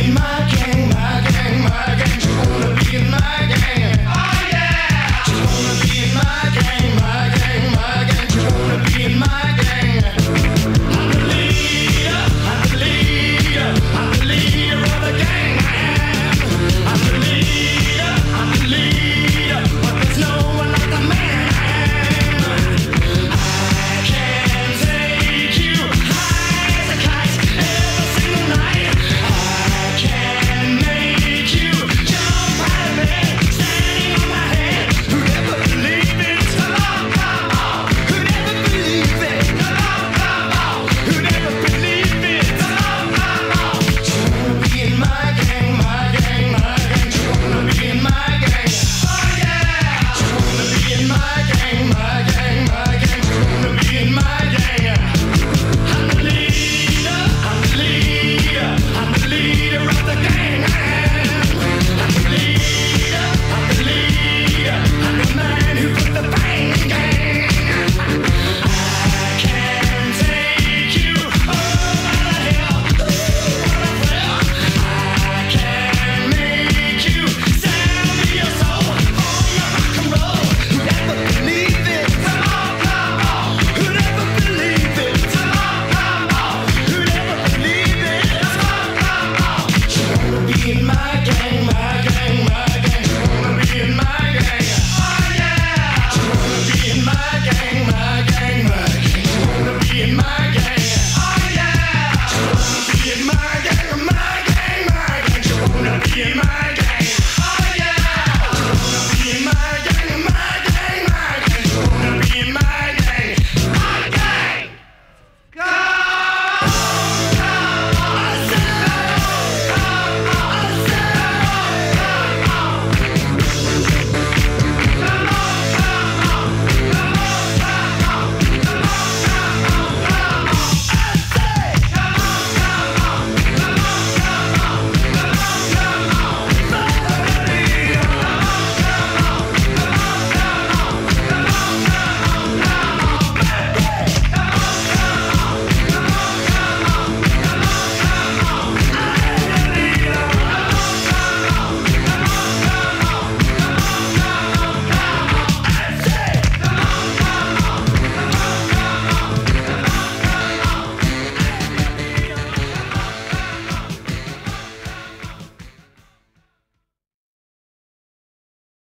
in my game.